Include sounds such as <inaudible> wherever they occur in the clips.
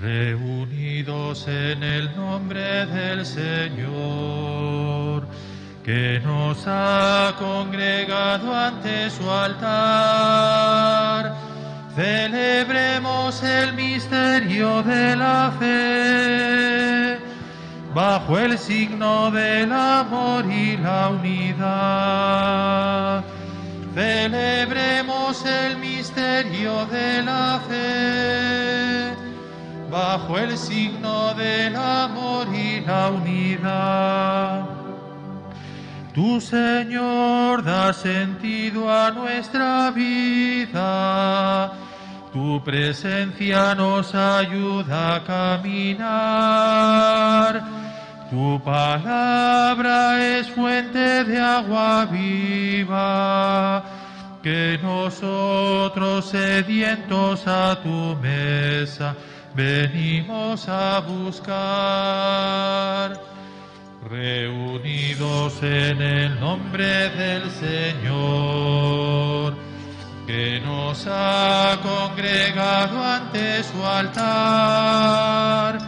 reunidos en el nombre del Señor, que nos ha congregado ante su altar. Celebremos el misterio de la fe bajo el signo del amor y la unidad. Celebremos el misterio de la fe bajo el signo del amor y la unidad. Tu Señor da sentido a nuestra vida. Tu presencia nos ayuda a caminar. Tu palabra es fuente de agua viva. Que nosotros sedientos a tu mesa venimos a buscar. Reunidos en el nombre del Señor, que nos ha congregado ante su altar,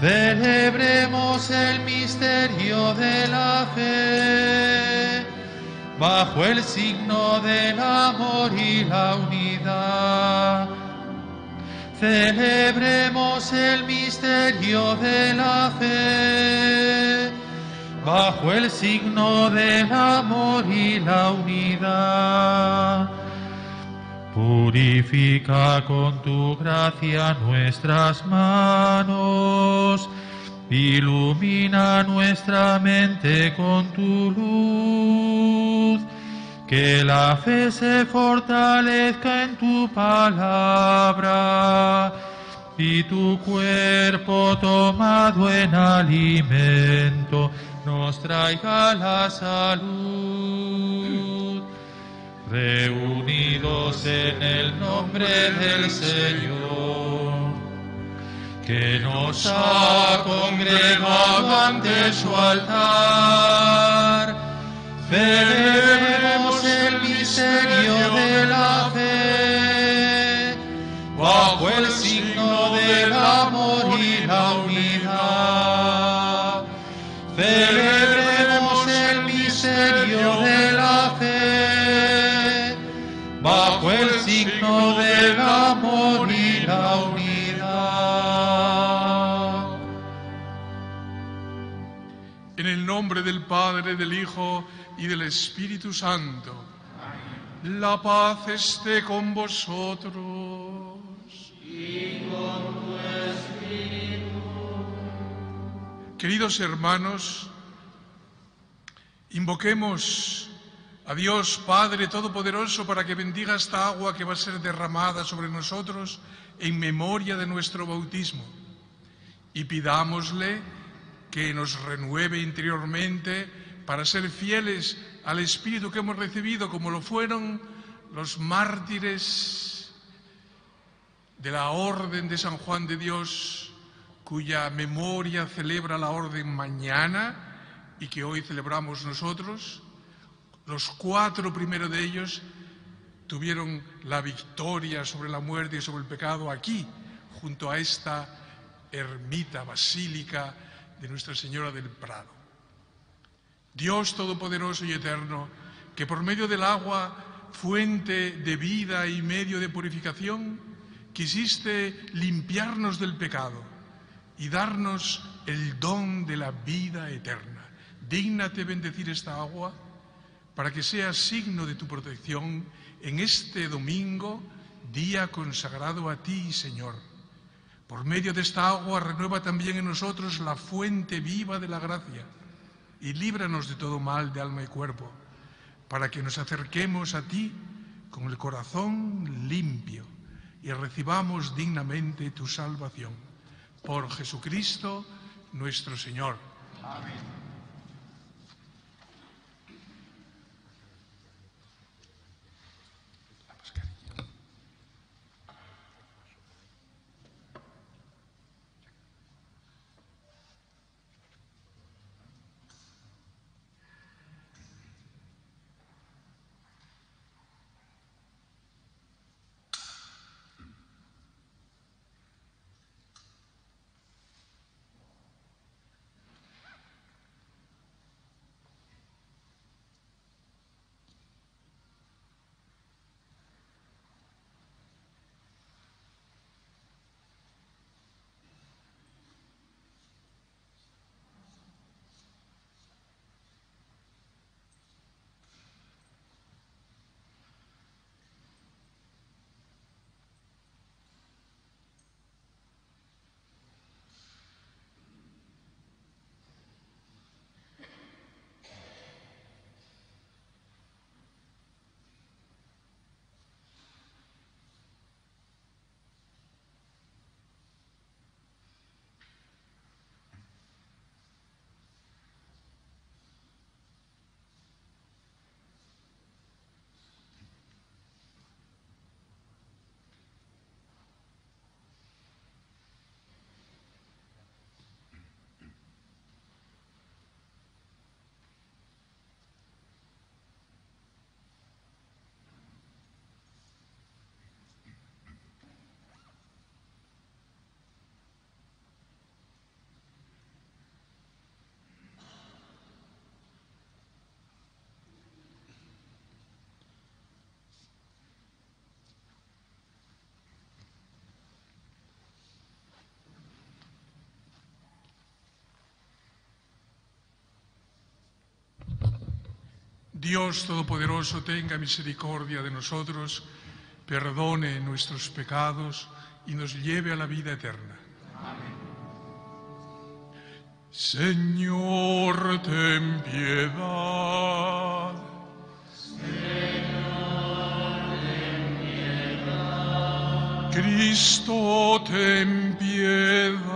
celebremos el misterio de la fe, bajo el signo del amor y la unidad Celebremos el misterio de la fe. Bajo el signo del amor y la unidad. Purifica con tu gracia nuestras manos, ilumina nuestra mente con tu luz que la fe se fortalezca en tu palabra y tu cuerpo tomado en alimento nos traiga la salud. Reunidos en el nombre del Señor, que nos ha congregado ante su altar, misterio de la fe, bajo el signo del amor y la unidad. Celebremos el misterio de la fe, bajo el signo del amor y la unidad. En el nombre del Padre, del Hijo y del Espíritu Santo. La paz esté con vosotros. Y con tu espíritu. Queridos hermanos, invoquemos a Dios Padre Todopoderoso para que bendiga esta agua que va a ser derramada sobre nosotros en memoria de nuestro bautismo. Y pidámosle que nos renueve interiormente para ser fieles al Espíritu que hemos recibido, como lo fueron los mártires de la Orden de San Juan de Dios, cuya memoria celebra la Orden mañana y que hoy celebramos nosotros. Los cuatro primeros de ellos tuvieron la victoria sobre la muerte y sobre el pecado aquí, junto a esta ermita basílica de Nuestra Señora del Prado. Dios Todopoderoso y Eterno, que por medio del agua, fuente de vida y medio de purificación, quisiste limpiarnos del pecado y darnos el don de la vida eterna. Dígnate bendecir esta agua para que sea signo de tu protección en este domingo, día consagrado a ti, Señor. Por medio de esta agua renueva también en nosotros la fuente viva de la gracia y líbranos de todo mal de alma y cuerpo, para que nos acerquemos a ti con el corazón limpio y recibamos dignamente tu salvación. Por Jesucristo nuestro Señor. Amén. Dios Todopoderoso tenga misericordia de nosotros, perdone nuestros pecados y nos lleve a la vida eterna. Señor, ten piedad. Cristo, ten piedad.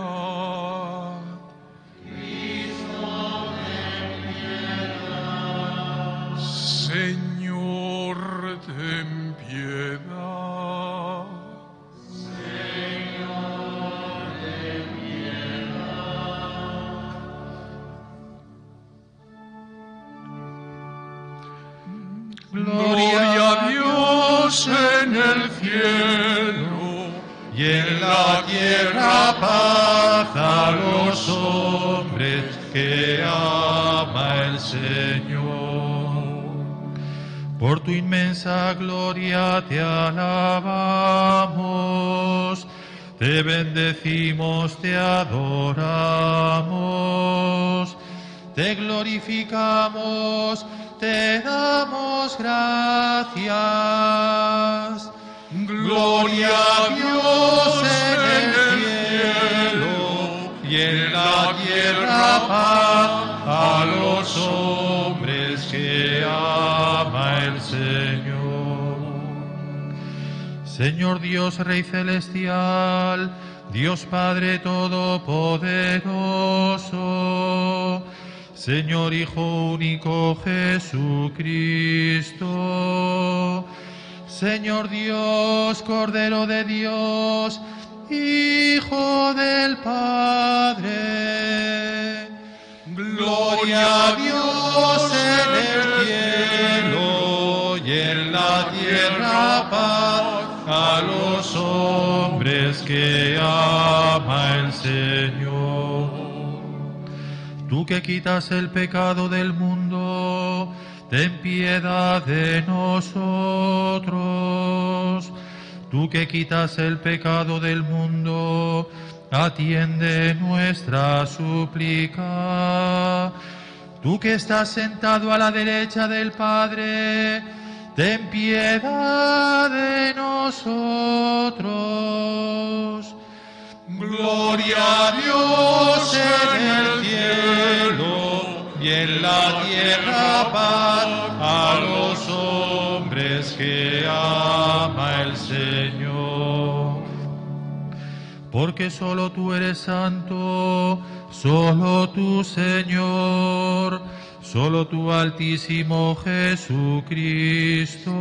Gloria a Dios en el cielo y en la tierra paz a los hombres que ama el Señor. Por tu inmensa gloria te alabamos, te bendecimos, te adoramos, te glorificamos, te damos gracias. Gloria a Dios en el cielo y en la tierra paz a los hombres que ama el Señor. Señor Dios Rey Celestial, Dios Padre Todopoderoso, Señor Hijo único Jesucristo, Señor Dios, Cordero de Dios, Hijo del Padre. Gloria a Dios en el cielo y en la tierra paz a los hombres que ama el Señor. Tú que quitas el pecado del mundo, ten piedad de nosotros. Tú que quitas el pecado del mundo, atiende nuestra súplica. Tú que estás sentado a la derecha del Padre, ten piedad de nosotros. Gloria a Dios en el en la tierra paz a los hombres que ama el Señor. Porque solo tú eres santo, solo tú Señor, solo tú Altísimo Jesucristo,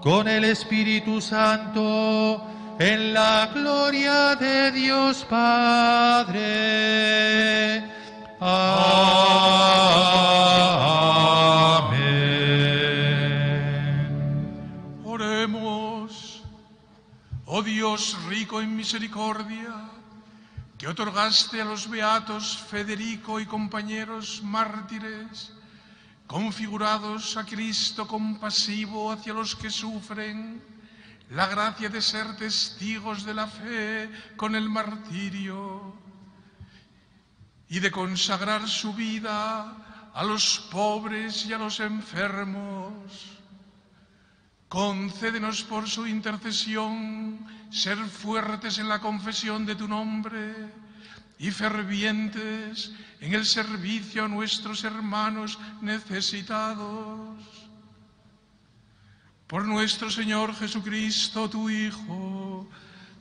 con el Espíritu Santo, en la gloria de Dios Padre. Amén. Oremos. Oh Dios rico en misericordia, que otorgaste a los beatos Federico y compañeros mártires, configurados a Cristo compasivo hacia los que sufren, la gracia de ser testigos de la fe con el martirio y de consagrar su vida a los pobres y a los enfermos. Concédenos por su intercesión ser fuertes en la confesión de tu nombre y fervientes en el servicio a nuestros hermanos necesitados. Por nuestro Señor Jesucristo, tu Hijo,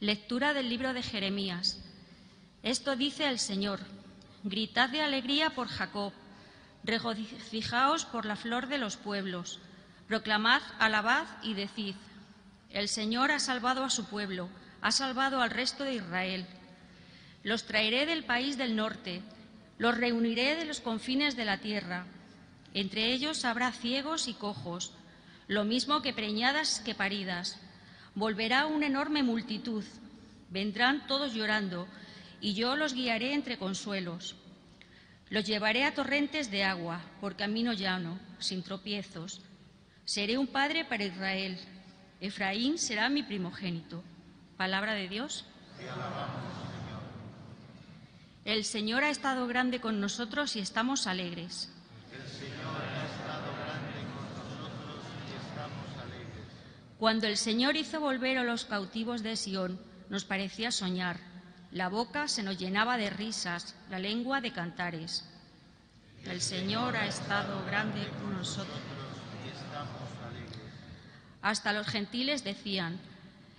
Lectura del libro de Jeremías. Esto dice el Señor. Gritad de alegría por Jacob, Regocijaos por la flor de los pueblos. Proclamad, alabad y decid, el Señor ha salvado a su pueblo, ha salvado al resto de Israel. Los traeré del país del norte, los reuniré de los confines de la tierra. Entre ellos habrá ciegos y cojos, lo mismo que preñadas que paridas. Volverá una enorme multitud, vendrán todos llorando, y yo los guiaré entre consuelos. Los llevaré a torrentes de agua, por camino llano, sin tropiezos. Seré un padre para Israel. Efraín será mi primogénito. Palabra de Dios. El Señor ha estado grande con nosotros y estamos alegres. Cuando el Señor hizo volver a los cautivos de Sión, nos parecía soñar. La boca se nos llenaba de risas, la lengua de cantares. El Señor ha estado grande con nosotros. Hasta los gentiles decían,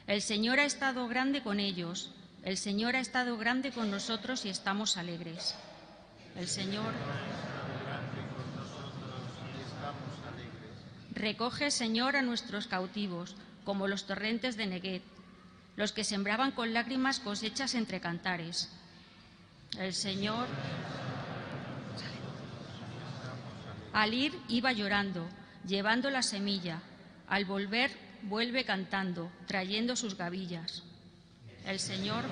el Señor ha estado grande con ellos, el Señor ha estado grande con nosotros y estamos alegres. El Señor recoge, Señor, a nuestros cautivos, como los torrentes de Neguet los que sembraban con lágrimas cosechas entre cantares. El Señor al ir iba llorando, llevando la semilla, al volver vuelve cantando, trayendo sus gavillas. El Señor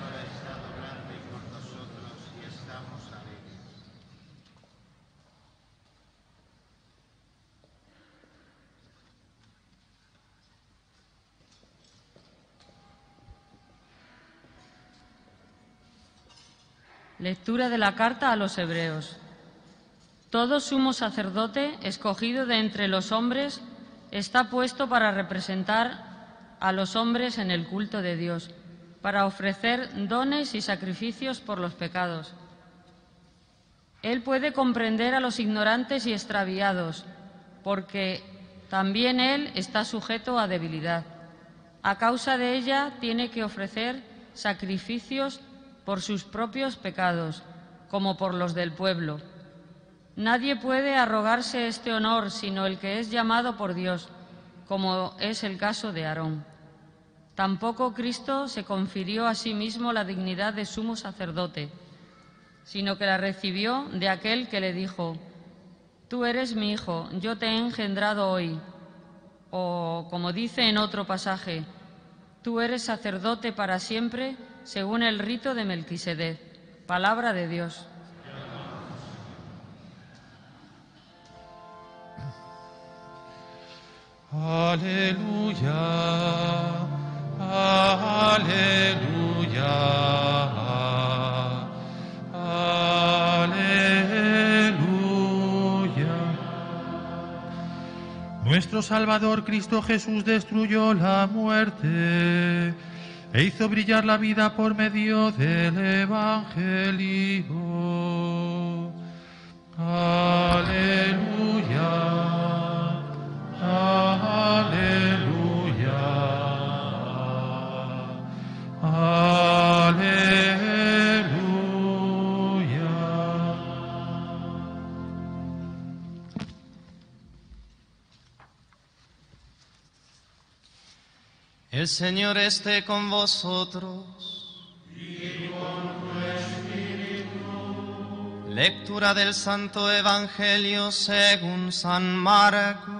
Lectura de la carta a los Hebreos. Todo sumo sacerdote, escogido de entre los hombres, está puesto para representar a los hombres en el culto de Dios, para ofrecer dones y sacrificios por los pecados. Él puede comprender a los ignorantes y extraviados, porque también Él está sujeto a debilidad. A causa de ella tiene que ofrecer sacrificios por sus propios pecados, como por los del pueblo. Nadie puede arrogarse este honor sino el que es llamado por Dios, como es el caso de Aarón. Tampoco Cristo se confirió a sí mismo la dignidad de sumo sacerdote, sino que la recibió de aquel que le dijo, Tú eres mi hijo, yo te he engendrado hoy. O, como dice en otro pasaje, Tú eres sacerdote para siempre según el rito de Melquisedec. Palabra de Dios. Aleluya, aleluya, aleluya. Nuestro Salvador Cristo Jesús destruyó la muerte e hizo brillar la vida por medio del Evangelio. El Señor esté con vosotros. Lectura del Santo Evangelio según San Marcos.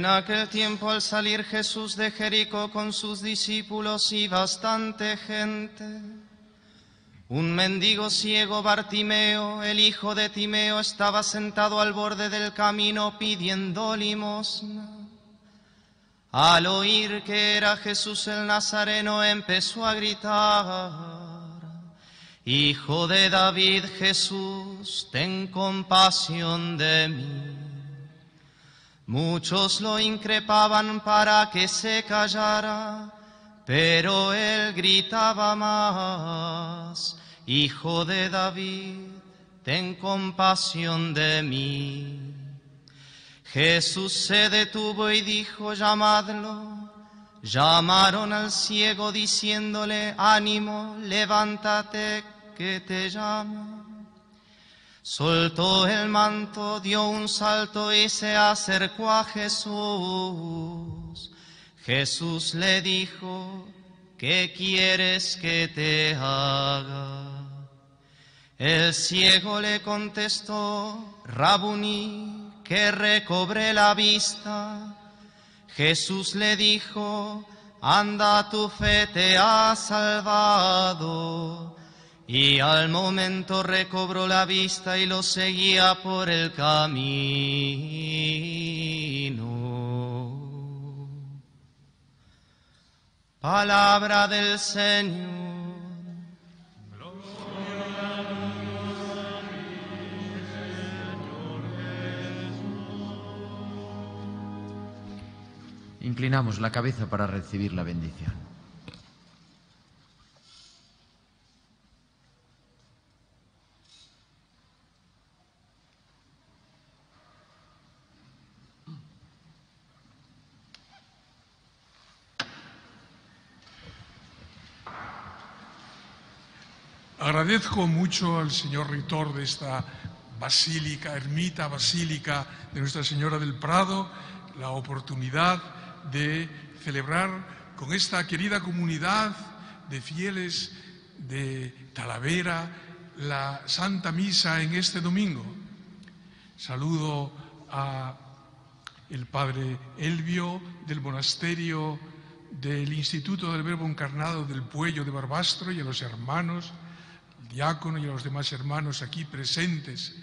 En aquel tiempo al salir Jesús de Jericó con sus discípulos y bastante gente, un mendigo ciego Bartimeo, el hijo de Timeo, estaba sentado al borde del camino pidiendo limosna. Al oír que era Jesús el Nazareno, empezó a gritar, Hijo de David Jesús, ten compasión de mí. Muchos lo increpaban para que se callara, pero él gritaba más, Hijo de David, ten compasión de mí. Jesús se detuvo y dijo, llamadlo. Llamaron al ciego diciéndole, ánimo, levántate, que te llama. Soltó el manto, dio un salto y se acercó a Jesús. Jesús le dijo, ¿qué quieres que te haga? El ciego le contestó, Rabuní, que recobre la vista. Jesús le dijo, anda, tu fe te ha salvado. Y al momento recobró la vista y lo seguía por el camino. Palabra del Señor. Inclinamos la cabeza para recibir la bendición. Agradezco mucho al señor rector de esta basílica, ermita basílica de Nuestra Señora del Prado, la oportunidad de celebrar con esta querida comunidad de fieles de Talavera la Santa Misa en este domingo. Saludo a el padre Elvio del monasterio del Instituto del Verbo Encarnado del Puello de Barbastro y a los hermanos, diácono y a los demás hermanos aquí presentes,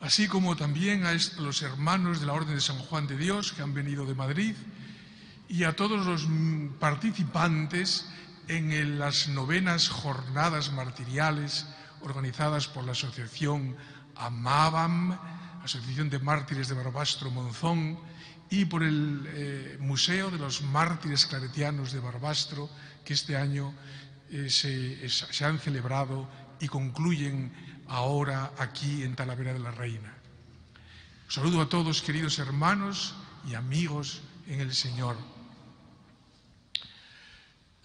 así como también a los hermanos de la Orden de San Juan de Dios que han venido de Madrid y a todos los participantes en las novenas jornadas martiriales organizadas por la Asociación AMABAM, Asociación de Mártires de Barbastro Monzón, y por el eh, Museo de los Mártires Claretianos de Barbastro, que este año se, se han celebrado y concluyen ahora aquí en Talavera de la Reina. Saludo a todos, queridos hermanos y amigos en el Señor.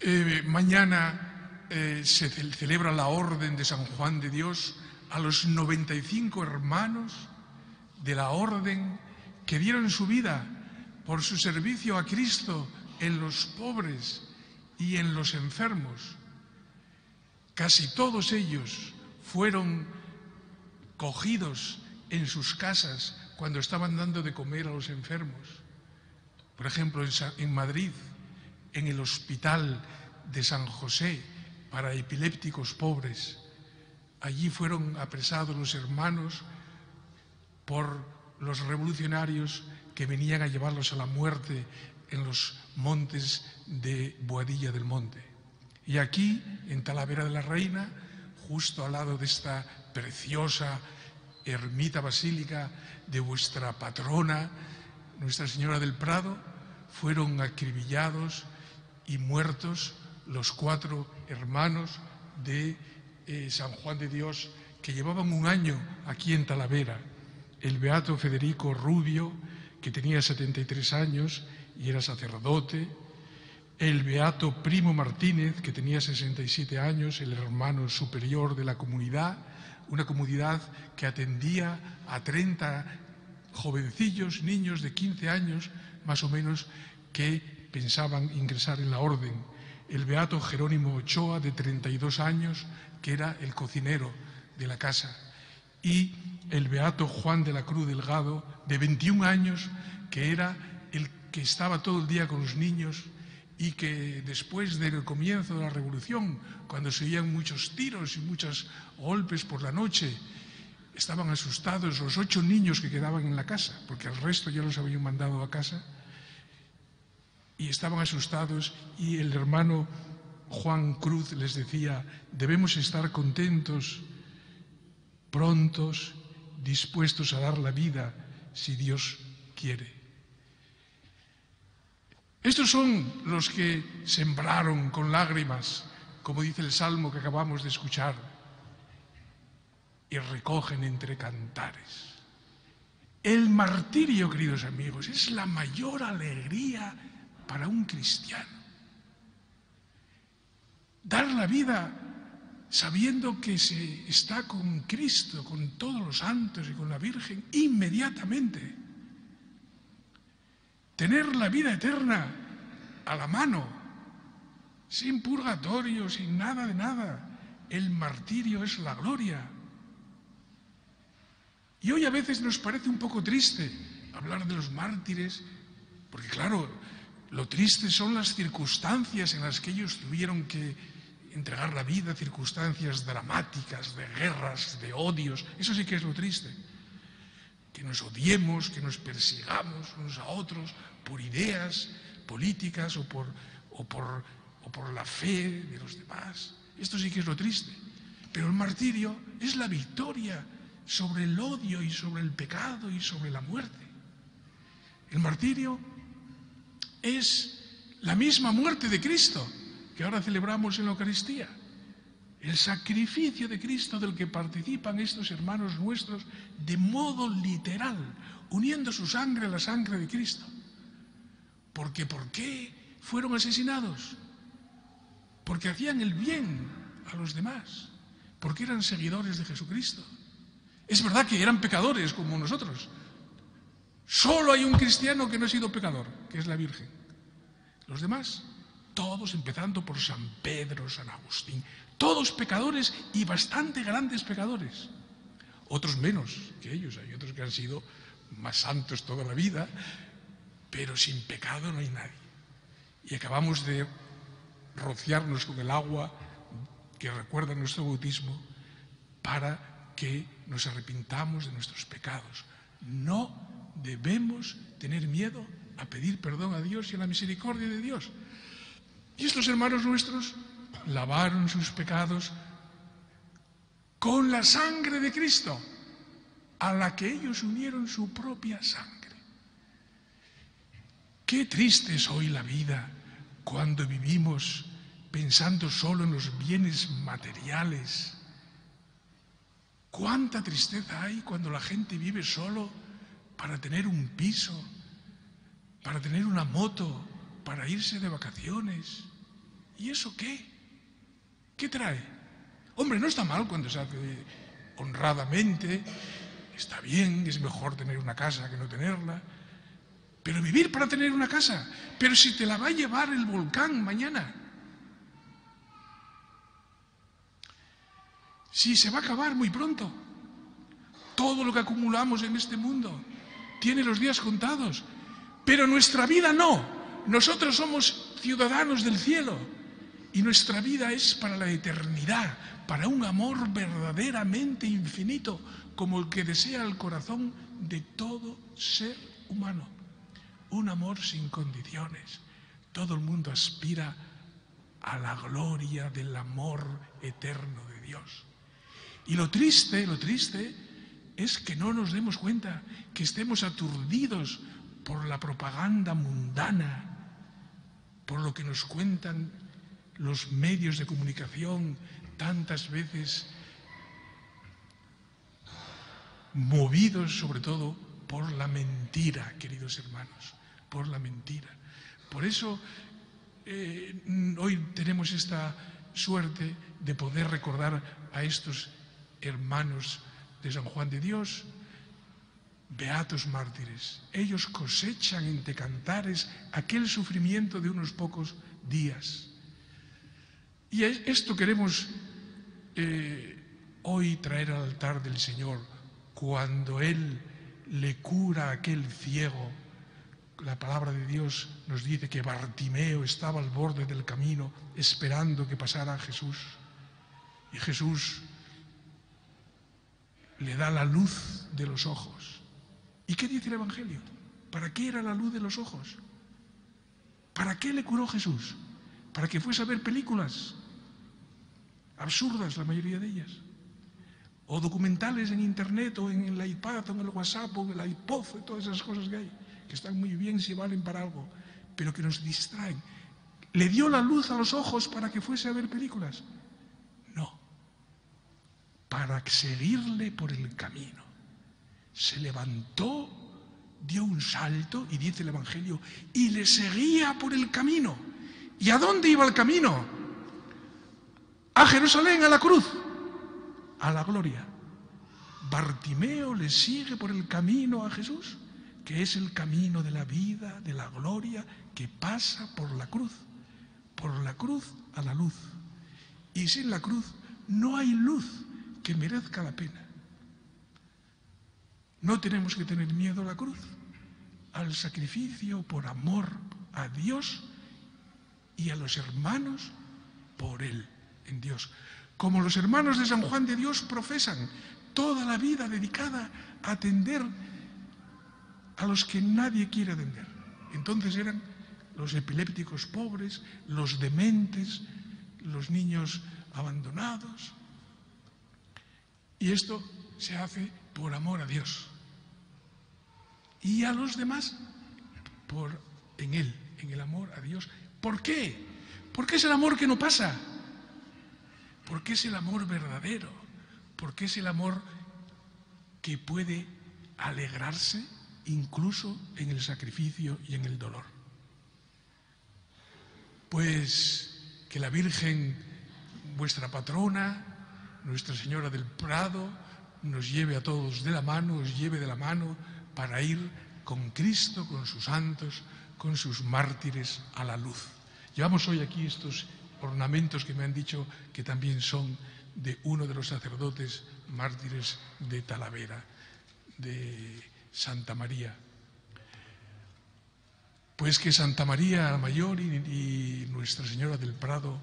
Eh, mañana eh, se celebra la Orden de San Juan de Dios a los 95 hermanos de la Orden que dieron su vida por su servicio a Cristo en los pobres y en los enfermos. Casi todos ellos fueron cogidos en sus casas cuando estaban dando de comer a los enfermos. Por ejemplo, en Madrid en el hospital de San José para epilépticos pobres. Allí fueron apresados los hermanos por los revolucionarios que venían a llevarlos a la muerte en los montes de Boadilla del Monte. Y aquí, en Talavera de la Reina, justo al lado de esta preciosa ermita basílica de vuestra patrona, Nuestra Señora del Prado, fueron acribillados y muertos los cuatro hermanos de eh, San Juan de Dios que llevaban un año aquí en Talavera. El beato Federico Rubio, que tenía 73 años y era sacerdote. El beato Primo Martínez, que tenía 67 años, el hermano superior de la comunidad, una comunidad que atendía a 30 jovencillos, niños de 15 años, más o menos, que pensaban ingresar en la orden, el beato Jerónimo Ochoa, de 32 años, que era el cocinero de la casa, y el beato Juan de la Cruz Delgado, de 21 años, que era el que estaba todo el día con los niños y que después del comienzo de la revolución, cuando se oían muchos tiros y muchos golpes por la noche, estaban asustados los ocho niños que quedaban en la casa, porque el resto ya los habían mandado a casa y estaban asustados y el hermano Juan Cruz les decía, debemos estar contentos, prontos, dispuestos a dar la vida si Dios quiere. Estos son los que sembraron con lágrimas, como dice el salmo que acabamos de escuchar. y recogen entre cantares. El martirio, queridos amigos, es la mayor alegría para un cristiano. Dar la vida sabiendo que se está con Cristo, con todos los santos y con la Virgen, inmediatamente. Tener la vida eterna a la mano, sin purgatorio, sin nada de nada. El martirio es la gloria. Y hoy a veces nos parece un poco triste hablar de los mártires, porque claro, lo triste son las circunstancias en las que ellos tuvieron que entregar la vida, circunstancias dramáticas, de guerras, de odios. Eso sí que es lo triste. Que nos odiemos, que nos persigamos unos a otros por ideas políticas o por, o por, o por la fe de los demás. Esto sí que es lo triste. Pero el martirio es la victoria sobre el odio y sobre el pecado y sobre la muerte. El martirio es la misma muerte de Cristo que ahora celebramos en la Eucaristía. El sacrificio de Cristo del que participan estos hermanos nuestros de modo literal, uniendo su sangre a la sangre de Cristo. Porque ¿por qué fueron asesinados? Porque hacían el bien a los demás, porque eran seguidores de Jesucristo. Es verdad que eran pecadores como nosotros. Solo hay un cristiano que no ha sido pecador, que es la Virgen. Los demás, todos empezando por San Pedro, San Agustín, todos pecadores y bastante grandes pecadores. Otros menos que ellos, hay otros que han sido más santos toda la vida, pero sin pecado no hay nadie. Y acabamos de rociarnos con el agua que recuerda nuestro bautismo para que nos arrepintamos de nuestros pecados. No debemos tener miedo a pedir perdón a Dios y a la misericordia de Dios. Y estos hermanos nuestros lavaron sus pecados con la sangre de Cristo, a la que ellos unieron su propia sangre. Qué triste es hoy la vida cuando vivimos pensando solo en los bienes materiales Cuánta tristeza hay cuando la gente vive solo para tener un piso, para tener una moto, para irse de vacaciones. ¿Y eso qué? ¿Qué trae? Hombre, no está mal cuando se hace honradamente, está bien, es mejor tener una casa que no tenerla, pero vivir para tener una casa, pero si te la va a llevar el volcán mañana, Sí, se va a acabar muy pronto. Todo lo que acumulamos en este mundo tiene los días contados, pero nuestra vida no. Nosotros somos ciudadanos del cielo y nuestra vida es para la eternidad, para un amor verdaderamente infinito, como el que desea el corazón de todo ser humano. Un amor sin condiciones. Todo el mundo aspira a la gloria del amor eterno de Dios. Y lo triste, lo triste es que no nos demos cuenta, que estemos aturdidos por la propaganda mundana, por lo que nos cuentan los medios de comunicación tantas veces movidos sobre todo por la mentira, queridos hermanos, por la mentira. Por eso eh, hoy tenemos esta suerte de poder recordar a estos hermanos de San Juan de Dios, beatos mártires. Ellos cosechan entre cantares aquel sufrimiento de unos pocos días. Y esto queremos eh, hoy traer al altar del Señor cuando Él le cura a aquel ciego. La palabra de Dios nos dice que Bartimeo estaba al borde del camino esperando que pasara Jesús. Y Jesús le da la luz de los ojos. ¿Y qué dice el Evangelio? ¿Para qué era la luz de los ojos? ¿Para qué le curó Jesús? Para que fuese a ver películas absurdas, la mayoría de ellas. O documentales en internet, o en el iPad, o en el WhatsApp, o en el iPod, todas esas cosas que hay, que están muy bien si valen para algo, pero que nos distraen. ¿Le dio la luz a los ojos para que fuese a ver películas? No. Para seguirle por el camino. Se levantó, dio un salto y dice el Evangelio, y le seguía por el camino. ¿Y a dónde iba el camino? A Jerusalén, a la cruz, a la gloria. Bartimeo le sigue por el camino a Jesús, que es el camino de la vida, de la gloria, que pasa por la cruz, por la cruz a la luz. Y sin la cruz no hay luz que merezca la pena. No tenemos que tener miedo a la cruz, al sacrificio por amor a Dios y a los hermanos por Él, en Dios. Como los hermanos de San Juan de Dios profesan toda la vida dedicada a atender a los que nadie quiere atender. Entonces eran los epilépticos pobres, los dementes, los niños abandonados. Y esto se hace por amor a Dios. Y a los demás por en él, en el amor a Dios. ¿Por qué? Porque es el amor que no pasa. Porque es el amor verdadero. Porque es el amor que puede alegrarse incluso en el sacrificio y en el dolor. Pues que la Virgen, vuestra patrona, Nuestra Señora del Prado, nos lleve a todos de la mano, os lleve de la mano para ir con Cristo, con sus santos, con sus mártires a la luz. Llevamos hoy aquí estos ornamentos que me han dicho que también son de uno de los sacerdotes mártires de Talavera, de Santa María. Pues que Santa María la Mayor y, y Nuestra Señora del Prado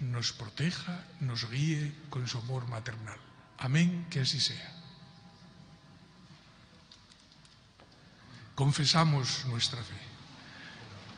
nos proteja, nos guíe con su amor maternal. Amén, que así sea. Confesamos nuestra fe.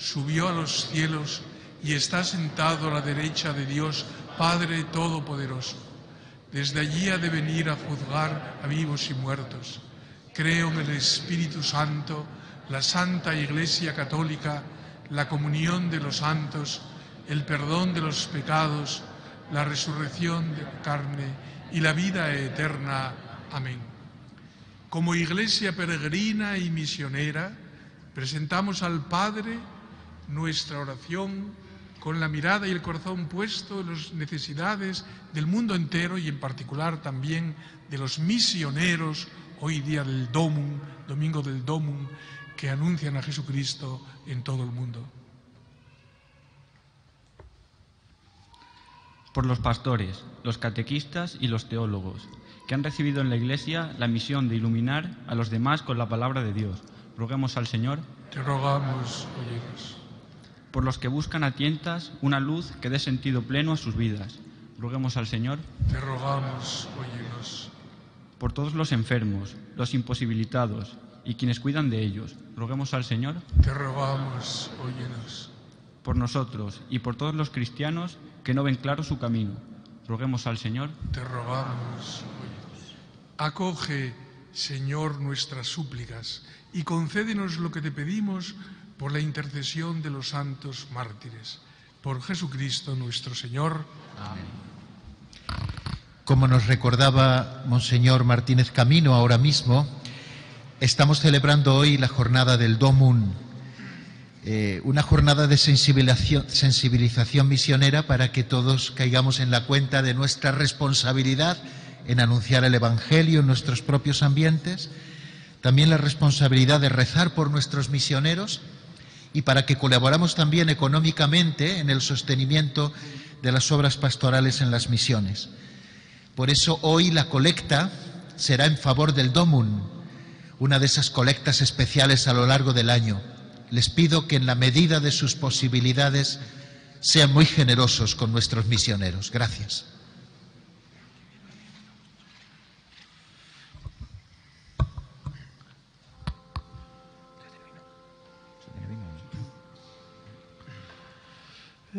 subió a los cielos y está sentado a la derecha de Dios Padre Todopoderoso. Desde allí ha de venir a juzgar a vivos y muertos. Creo en el Espíritu Santo, la Santa Iglesia Católica, la comunión de los santos, el perdón de los pecados, la resurrección de la carne y la vida eterna. Amén. Como iglesia peregrina y misionera, presentamos al Padre nuestra oración con la mirada y el corazón puesto en las necesidades del mundo entero y en particular también de los misioneros hoy día del Domum, domingo del Domum, que anuncian a Jesucristo en todo el mundo. por los pastores, los catequistas y los teólogos, que han recibido en la Iglesia la misión de iluminar a los demás con la palabra de Dios. Roguemos al Señor. Te rogamos, oyenos. Por los que buscan a tientas una luz que dé sentido pleno a sus vidas. Roguemos al Señor. Te rogamos, oyenos. Por todos los enfermos, los imposibilitados y quienes cuidan de ellos. Roguemos al Señor. Te rogamos, oyenos. Por nosotros y por todos los cristianos que no ven claro su camino. Roguemos al Señor. Te rogamos. Acoge, Señor, nuestras súplicas y concédenos lo que te pedimos por la intercesión de los santos mártires. Por Jesucristo nuestro Señor. Amén. Como nos recordaba Monseñor Martínez Camino ahora mismo, estamos celebrando hoy la jornada del Domun, eh, una jornada de sensibilización, sensibilización misionera para que todos caigamos en la cuenta de nuestra responsabilidad en anunciar el Evangelio en nuestros propios ambientes, también la responsabilidad de rezar por nuestros misioneros y para que colaboramos también económicamente en el sostenimiento de las obras pastorales en las misiones. Por eso hoy la colecta será en favor del DOMUN, una de esas colectas especiales a lo largo del año les pido que en la medida de sus posibilidades sean muy generosos con nuestros misioneros. Gracias.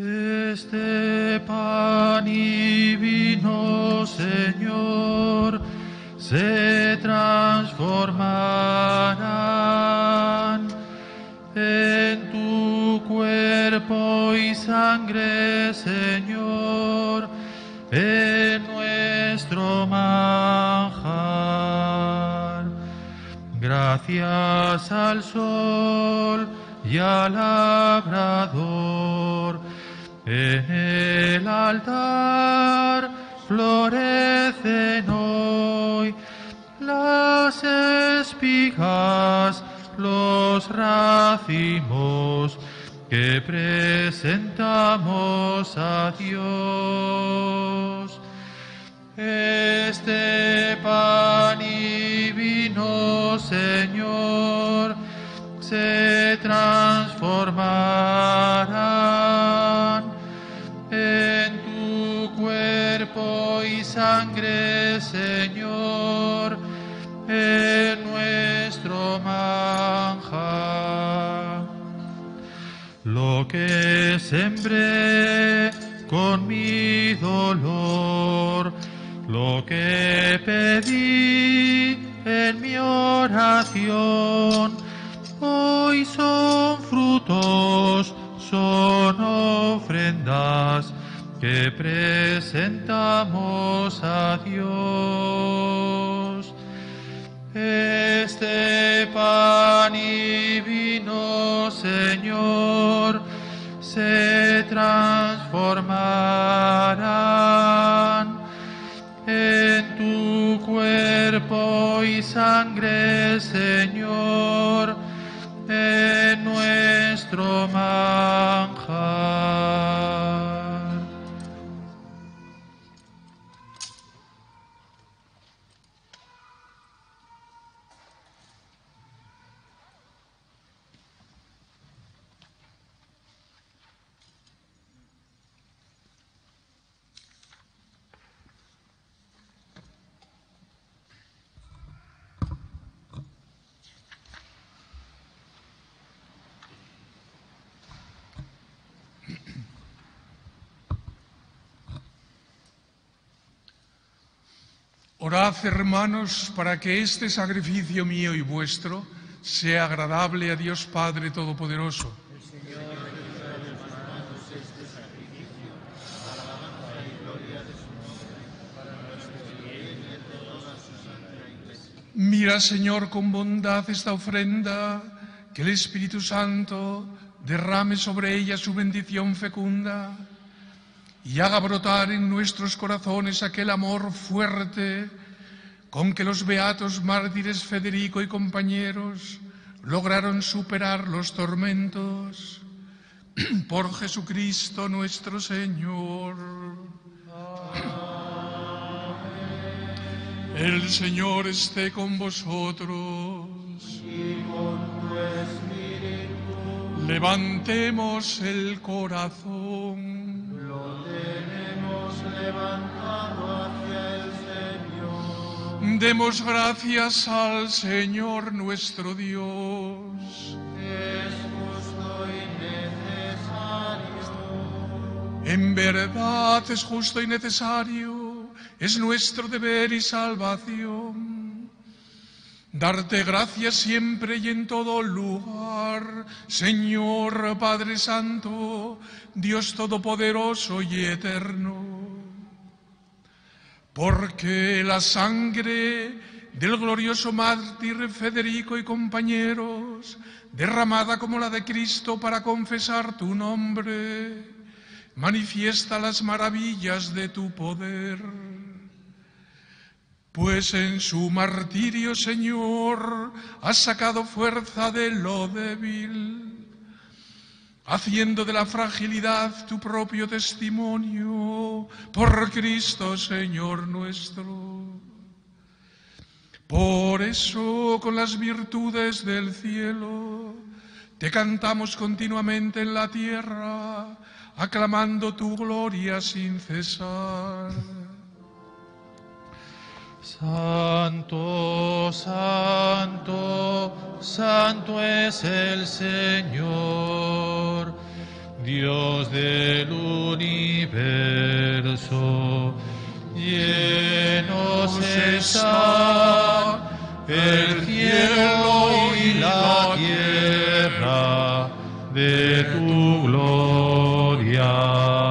Este pan y vino, Señor, se transformarán en tu cuerpo y sangre, Señor, en nuestro manjar. Gracias al sol y al labrador, en el altar florecen hoy las espigas, los racimos que presentamos a Dios. Este pan y vino, Señor, se transformarán sangre, Señor, en nuestro manjar. Lo que sembré con mi dolor, lo que pedí en mi oración, hoy son frutos, son ofrendas que presentamos a Dios. Este pan y vino, Señor, se transformarán en tu cuerpo y sangre, Señor, en nuestro manjar. Orad, hermanos, para que este sacrificio mío y vuestro sea agradable a Dios Padre Todopoderoso. Mira, Señor, con bondad esta ofrenda, que el Espíritu Santo derrame sobre ella su bendición fecunda y haga brotar en nuestros corazones aquel amor fuerte con que los beatos mártires Federico y compañeros lograron superar los tormentos. <clears throat> Por Jesucristo nuestro Señor. El Señor esté con vosotros. Levantemos el corazón. Demos gracias al Señor nuestro Dios. En verdad es justo y necesario, es nuestro deber y salvación. Darte gracias siempre y en todo lugar, Señor Padre Santo, Dios Todopoderoso y Eterno. Porque la sangre del glorioso mártir Federico y compañeros, derramada como la de Cristo para confesar tu nombre, manifiesta las maravillas de tu poder. Pues en su martirio, Señor, has sacado fuerza de lo débil, haciendo de la fragilidad tu propio testimonio, por Cristo, Señor nuestro. Por eso, con las virtudes del cielo, te cantamos continuamente en la tierra, aclamando tu gloria sin cesar. Santo, santo, santo es el Señor. Dios del universo, llenos está el cielo y la tierra de tu gloria.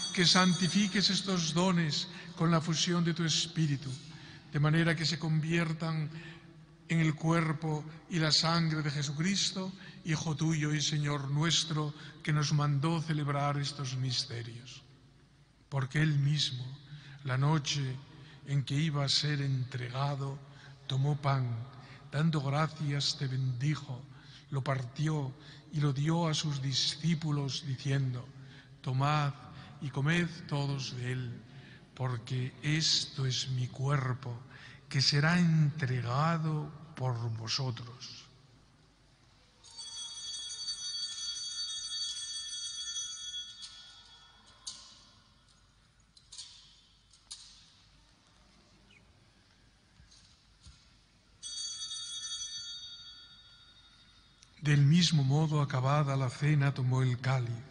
que santifiques estos dones con la fusión de tu Espíritu, de manera que se conviertan en el cuerpo y la sangre de Jesucristo, Hijo tuyo y Señor nuestro, que nos mandó celebrar estos misterios. Porque Él mismo, la noche en que iba a ser entregado, tomó pan, dando gracias te bendijo, lo partió y lo dio a sus discípulos, diciendo, tomad y comed todos de él, porque esto es mi cuerpo, que será entregado por vosotros. Del mismo modo, acabada la cena, tomó el cáliz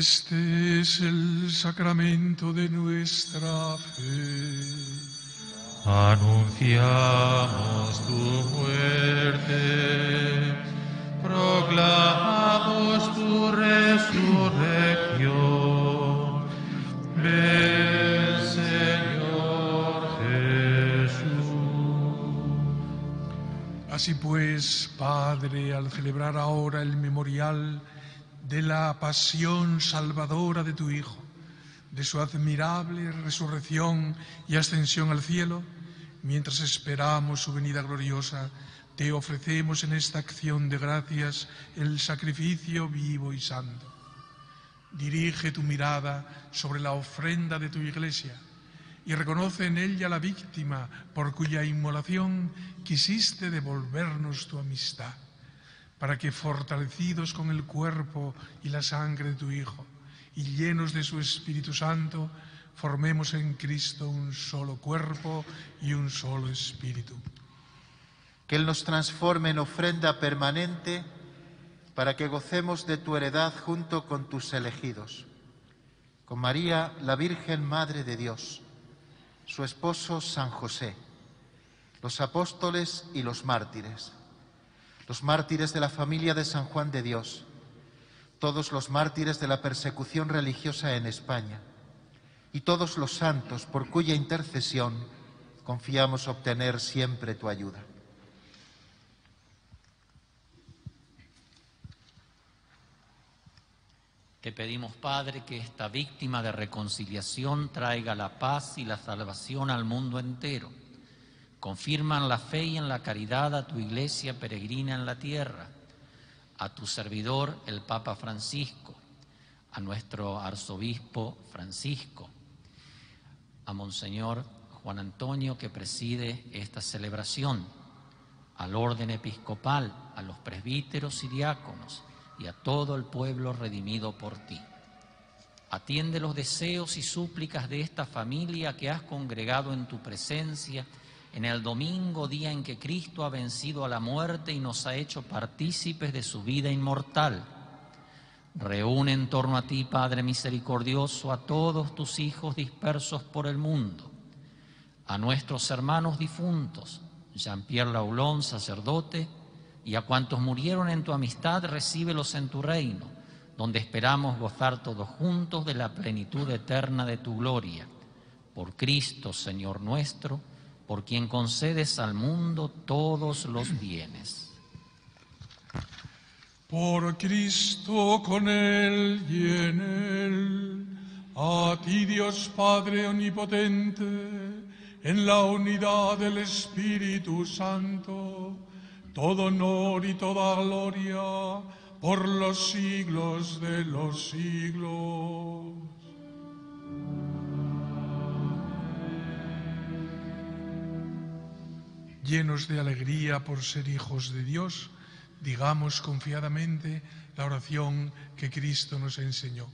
Este es el sacramento de nuestra fe. Anunciamos tu muerte, proclamamos tu resurrección. Ven, Señor Jesús. Así pues, Padre, al celebrar ahora el memorial de la pasión salvadora de tu Hijo, de su admirable resurrección y ascensión al cielo, mientras esperamos su venida gloriosa, te ofrecemos en esta acción de gracias el sacrificio vivo y santo. Dirige tu mirada sobre la ofrenda de tu iglesia y reconoce en ella la víctima por cuya inmolación quisiste devolvernos tu amistad para que fortalecidos con el cuerpo y la sangre de tu Hijo y llenos de su Espíritu Santo, formemos en Cristo un solo cuerpo y un solo espíritu. Que Él nos transforme en ofrenda permanente para que gocemos de tu heredad junto con tus elegidos. Con María, la Virgen Madre de Dios, su esposo San José, los apóstoles y los mártires los mártires de la familia de San Juan de Dios, todos los mártires de la persecución religiosa en España y todos los santos por cuya intercesión confiamos obtener siempre tu ayuda. Te pedimos, Padre, que esta víctima de reconciliación traiga la paz y la salvación al mundo entero confirman la fe y en la caridad a tu iglesia peregrina en la tierra, a tu servidor el Papa Francisco, a nuestro arzobispo Francisco, a Monseñor Juan Antonio que preside esta celebración, al orden episcopal, a los presbíteros y diáconos y a todo el pueblo redimido por ti. Atiende los deseos y súplicas de esta familia que has congregado en tu presencia en el domingo, día en que Cristo ha vencido a la muerte y nos ha hecho partícipes de su vida inmortal. Reúne en torno a ti, Padre misericordioso, a todos tus hijos dispersos por el mundo, a nuestros hermanos difuntos, Jean-Pierre Laulon, sacerdote, y a cuantos murieron en tu amistad, recíbelos en tu reino, donde esperamos gozar todos juntos de la plenitud eterna de tu gloria. Por Cristo, Señor nuestro, por quien concedes al mundo todos los bienes. Por Cristo con Él y en Él, a ti Dios Padre Omnipotente, en la unidad del Espíritu Santo, todo honor y toda gloria por los siglos de los siglos. Llenos de alegría por ser hijos de Dios, digamos confiadamente la oración que Cristo nos enseñó.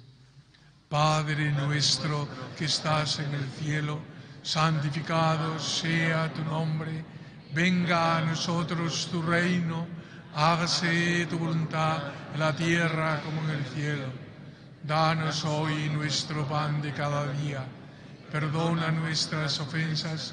Padre nuestro que estás en el cielo, santificado sea tu nombre, venga a nosotros tu reino, hágase tu voluntad en la tierra como en el cielo. Danos hoy nuestro pan de cada día, perdona nuestras ofensas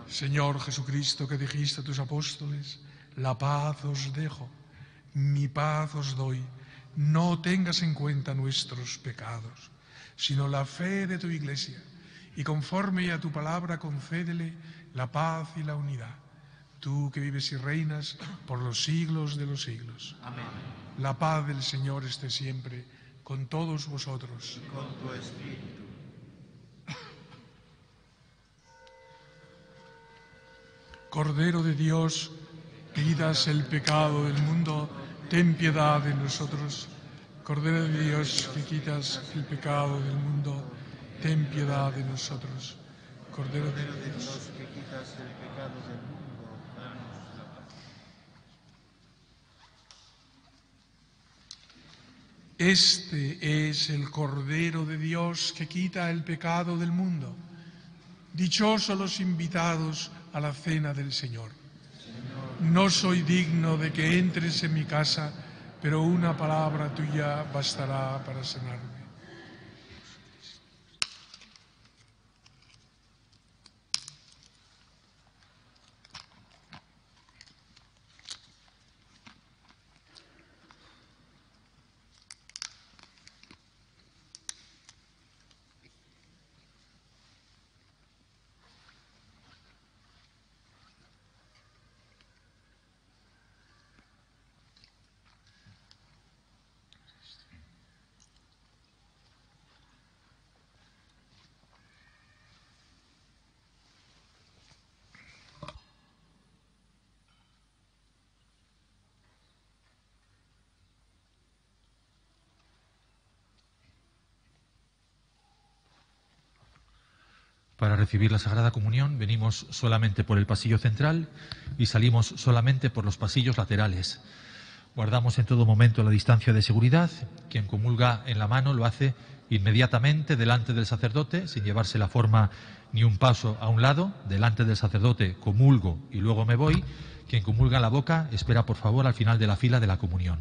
Señor. Jesucristo, que dijiste a tus apóstoles, la paz os dejo, mi paz os doy. No tengas en cuenta nuestros pecados, sino la fe de tu iglesia, y conforme a tu palabra concédele la paz y la unidad. Tú que vives y reinas por los siglos de los siglos. Amén. La paz del Señor esté siempre con todos vosotros. Con tu espíritu. Cordero de Dios, que quitas el pecado del mundo, ten piedad de nosotros. Cordero de Dios, que quitas el pecado del mundo, ten piedad de nosotros. Cordero de Dios. Que quitas el pecado del mundo. Este es el Cordero de Dios que quita el pecado del mundo. Dichosos los invitados a la cena del Señor. No soy digno de que entres en mi casa, pero una palabra tuya bastará para sanarme. Para recibir la Sagrada Comunión venimos solamente por el pasillo central y salimos solamente por los pasillos laterales. Guardamos en todo momento la distancia de seguridad. Quien comulga en la mano lo hace inmediatamente delante del sacerdote, sin llevarse la forma ni un paso a un lado. Delante del sacerdote comulgo y luego me voy. Quien comulga en la boca espera por favor al final de la fila de la comunión.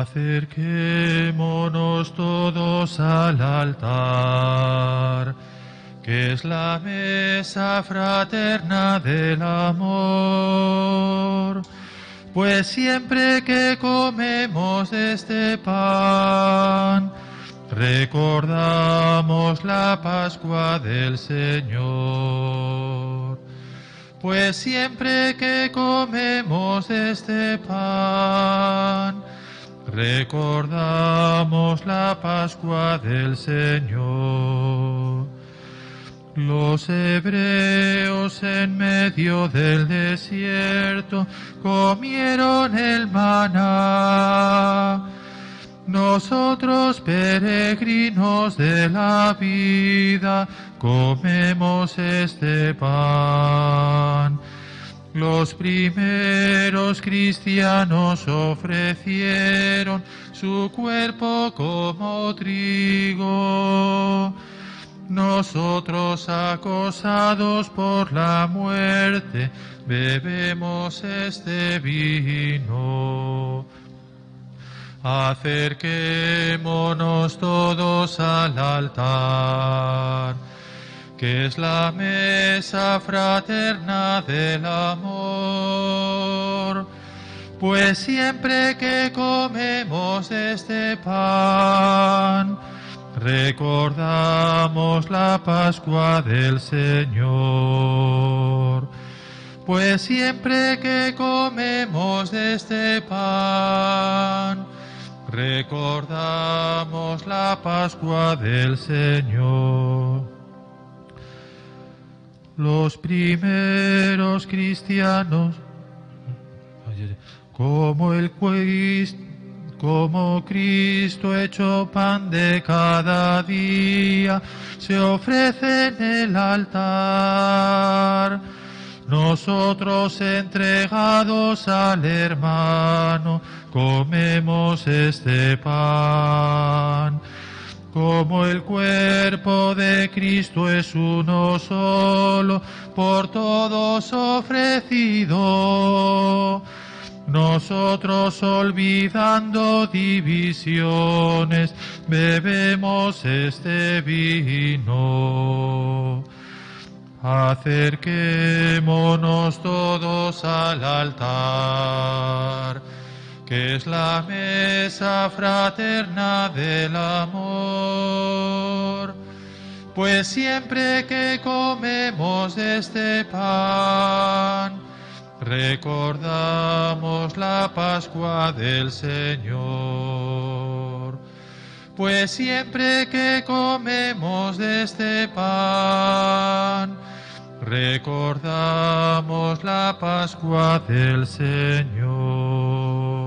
Acerquémonos todos al altar, que es la mesa fraterna del amor. Pues siempre que comemos este pan, recordamos la Pascua del Señor. Pues siempre que comemos este pan, recordamos la Pascua del Señor. Los hebreos en medio del desierto comieron el maná. Nosotros peregrinos de la vida comemos este pan. Los primeros cristianos ofrecieron su cuerpo como trigo. Nosotros acosados por la muerte bebemos este vino. Acerquémonos todos al altar que es la mesa fraterna del amor. Pues siempre que comemos este pan, recordamos la Pascua del Señor. Pues siempre que comemos este pan, recordamos la Pascua del Señor. Los primeros cristianos, como el como Cristo hecho pan de cada día, se ofrece en el altar. Nosotros entregados al hermano, comemos este pan como el cuerpo de Cristo es uno solo, por todos ofrecido. Nosotros olvidando divisiones, bebemos este vino. Acerquémonos todos al altar que es la mesa fraterna del amor. Pues siempre que comemos este pan, recordamos la Pascua del Señor. Pues siempre que comemos de este pan, recordamos la Pascua del Señor.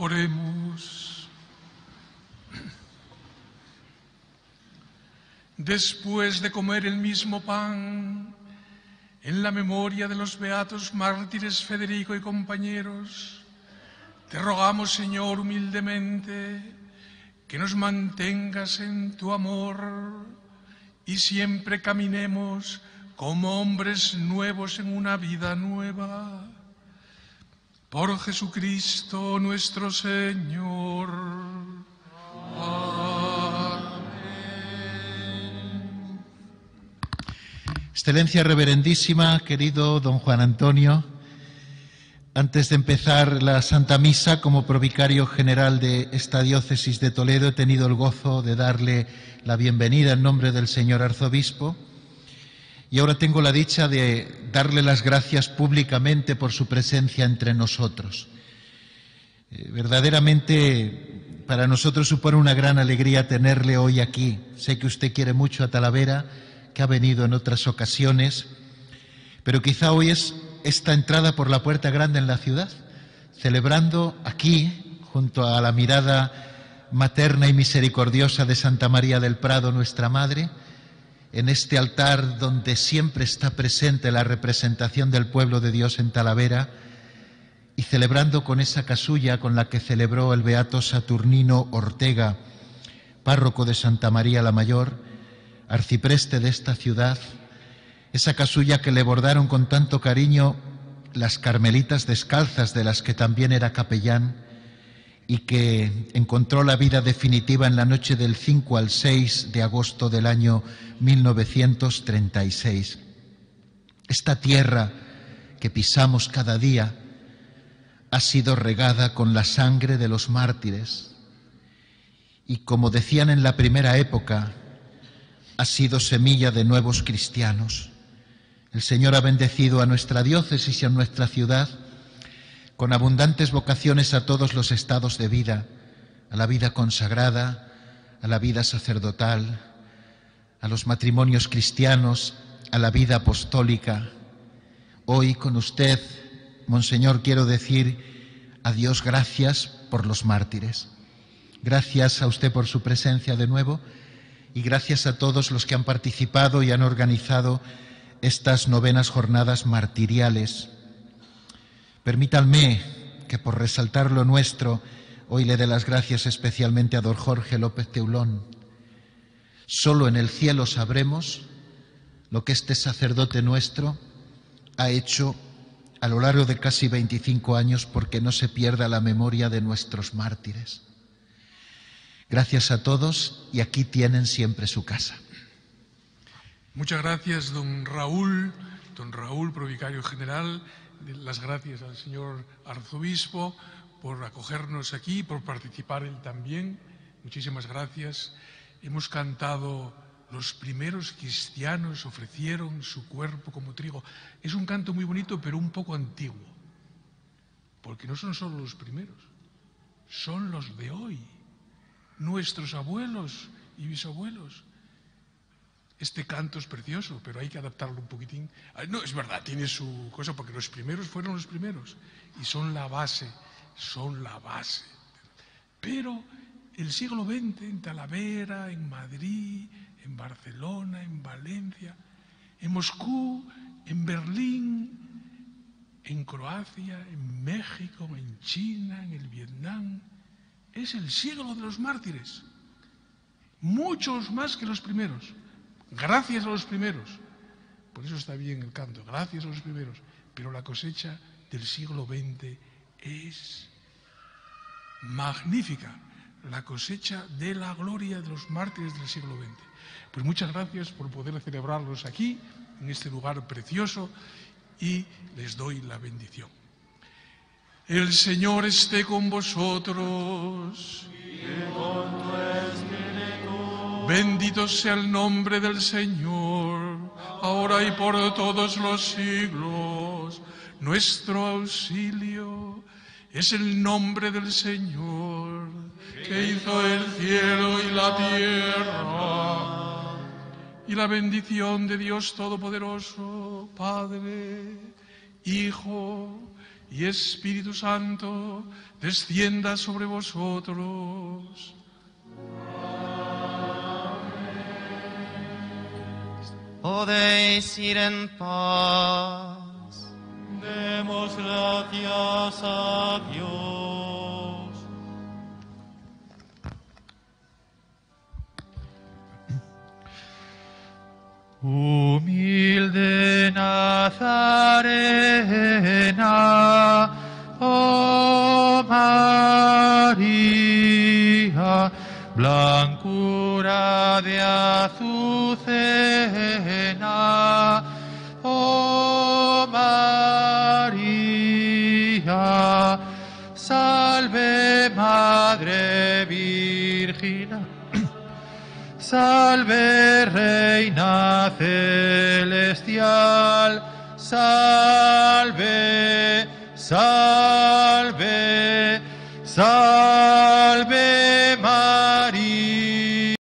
Oremos. Después de comer el mismo pan, en la memoria de los beatos mártires Federico y compañeros, te rogamos, Señor, humildemente, que nos mantengas en tu amor y siempre caminemos como hombres nuevos en una vida nueva. Por Jesucristo nuestro Señor. Amén. Excelencia Reverendísima, querido don Juan Antonio, antes de empezar la Santa Misa, como provicario general de esta diócesis de Toledo, he tenido el gozo de darle la bienvenida en nombre del señor arzobispo y ahora tengo la dicha de darle las gracias públicamente por su presencia entre nosotros. Eh, verdaderamente para nosotros supone una gran alegría tenerle hoy aquí. Sé que usted quiere mucho a Talavera, que ha venido en otras ocasiones, pero quizá hoy es esta entrada por la puerta grande en la ciudad, celebrando aquí, junto a la mirada materna y misericordiosa de Santa María del Prado, nuestra Madre, en este altar donde siempre está presente la representación del pueblo de Dios en Talavera y celebrando con esa casulla con la que celebró el beato Saturnino Ortega, párroco de Santa María la Mayor, arcipreste de esta ciudad, esa casulla que le bordaron con tanto cariño las carmelitas descalzas de las que también era capellán, y que encontró la vida definitiva en la noche del 5 al 6 de agosto del año 1936. Esta tierra que pisamos cada día ha sido regada con la sangre de los mártires y como decían en la primera época, ha sido semilla de nuevos cristianos. El Señor ha bendecido a nuestra diócesis y a nuestra ciudad con abundantes vocaciones a todos los estados de vida, a la vida consagrada, a la vida sacerdotal, a los matrimonios cristianos, a la vida apostólica. Hoy con usted, Monseñor, quiero decir a Dios gracias por los mártires. Gracias a usted por su presencia de nuevo y gracias a todos los que han participado y han organizado estas novenas jornadas martiriales Permítanme que por resaltar lo nuestro, hoy le dé las gracias especialmente a don Jorge López Teulón. Solo en el cielo sabremos lo que este sacerdote nuestro ha hecho a lo largo de casi 25 años porque no se pierda la memoria de nuestros mártires. Gracias a todos y aquí tienen siempre su casa. Muchas gracias, don Raúl, don Raúl, provicario general las gracias al señor arzobispo por acogernos aquí, por participar él también. Muchísimas gracias. Hemos cantado Los primeros cristianos ofrecieron su cuerpo como trigo. Es un canto muy bonito, pero un poco antiguo. Porque no son solo los primeros, son los de hoy. Nuestros abuelos y bisabuelos este canto es precioso, pero hay que adaptarlo un poquitín. Ah, no, es verdad, tiene su cosa, porque los primeros fueron los primeros y son la base, son la base. Pero el siglo XX en Talavera, en Madrid, en Barcelona, en Valencia, en Moscú, en Berlín, en Croacia, en México, en China, en el Vietnam, es el siglo de los mártires. Muchos más que los primeros. Gracias a los primeros. Por eso está bien el canto, gracias a los primeros. Pero la cosecha del siglo XX es magnífica. La cosecha de la gloria de los mártires del siglo XX. Pues muchas gracias por poder celebrarlos aquí, en este lugar precioso, y les doy la bendición. El Señor esté con vosotros. Y con tu Bendito sea el nombre del Señor, ahora y por todos los siglos. Nuestro auxilio es el nombre del Señor, que hizo el cielo y la tierra. Y la bendición de Dios Todopoderoso, Padre, Hijo y Espíritu Santo descienda sobre vosotros. Podéis ir en paz. Demos gracias a Dios. Humilde Nazarena, oh María, blancura de azucena, oh María, salve Madre Virgina. <clears throat> Salve Reina Celestial, salve, salve, salve.